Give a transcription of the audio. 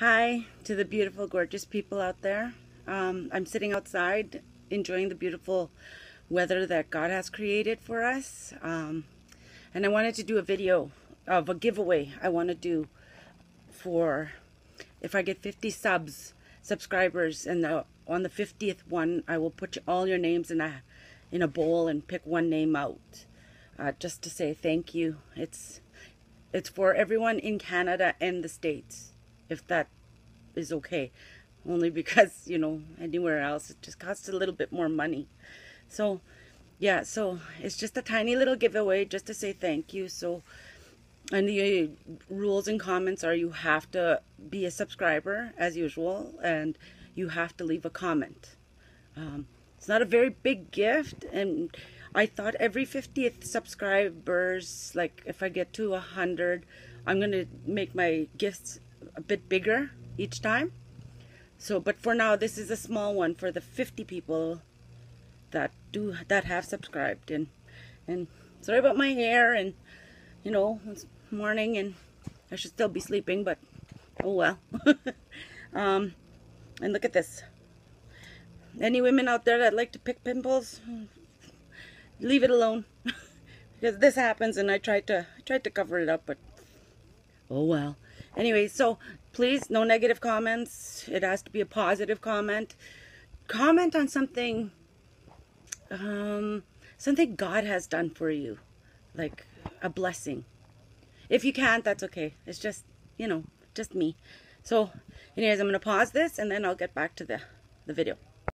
Hi to the beautiful, gorgeous people out there. Um, I'm sitting outside enjoying the beautiful weather that God has created for us. Um, and I wanted to do a video of a giveaway I want to do for if I get 50 subs, subscribers, and the, on the 50th one, I will put all your names in a in a bowl and pick one name out, uh, just to say thank you. It's it's for everyone in Canada and the States if that is okay. Only because, you know, anywhere else it just costs a little bit more money. So, yeah, so it's just a tiny little giveaway just to say thank you. So, and the rules and comments are you have to be a subscriber as usual and you have to leave a comment. Um, it's not a very big gift and I thought every 50th subscribers, like if I get to a 100, I'm going to make my gifts a bit bigger each time. So, but for now, this is a small one for the 50 people that do that have subscribed. And and sorry about my hair. And you know, it's morning and I should still be sleeping, but oh well. um, and look at this. Any women out there that like to pick pimples, leave it alone. because this happens, and I tried to I tried to cover it up, but oh well. Anyway, so please, no negative comments. It has to be a positive comment. Comment on something, um, something God has done for you, like a blessing. If you can't, that's okay. It's just, you know, just me. So, anyways, I'm going to pause this and then I'll get back to the, the video.